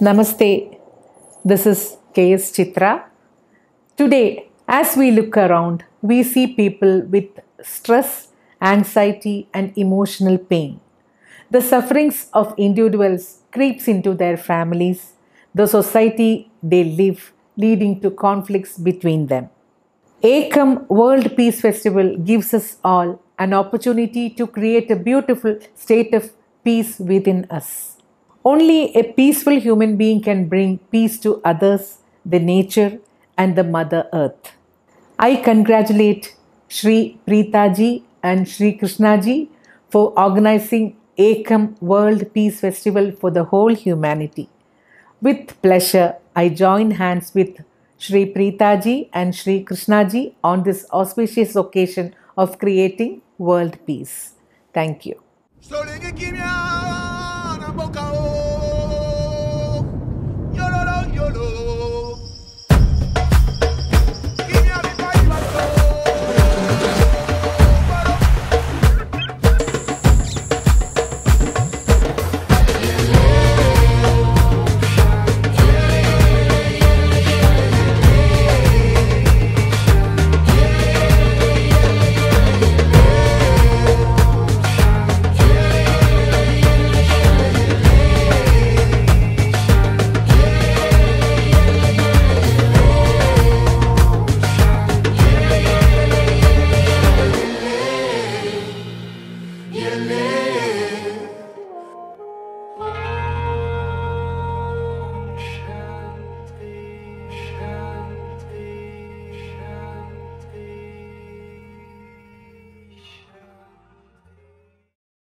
Namaste. This is KS Chithra. Today, as we look around, we see people with stress, anxiety, and emotional pain. The sufferings of individuals creeps into their families, the society they live, leading to conflicts between them. Ekam World Peace Festival gives us all an opportunity to create a beautiful state of peace within us. Only a peaceful human being can bring peace to others, the nature, and the Mother Earth. I congratulate Sri Preethaji and Sri Krishnaji for organizing Ekam World Peace Festival for the whole humanity. With pleasure, I join hands with Sri Preethaji and Sri Krishnaji on this auspicious occasion of creating world peace. Thank you.